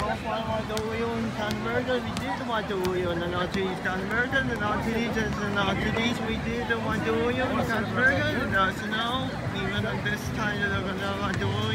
Madoyo in Canberra, we did my and then after East Canberra, and after and after these, we did Madoyo in Canberra, and that's now, even at this time, they're going to Madoyo, and that's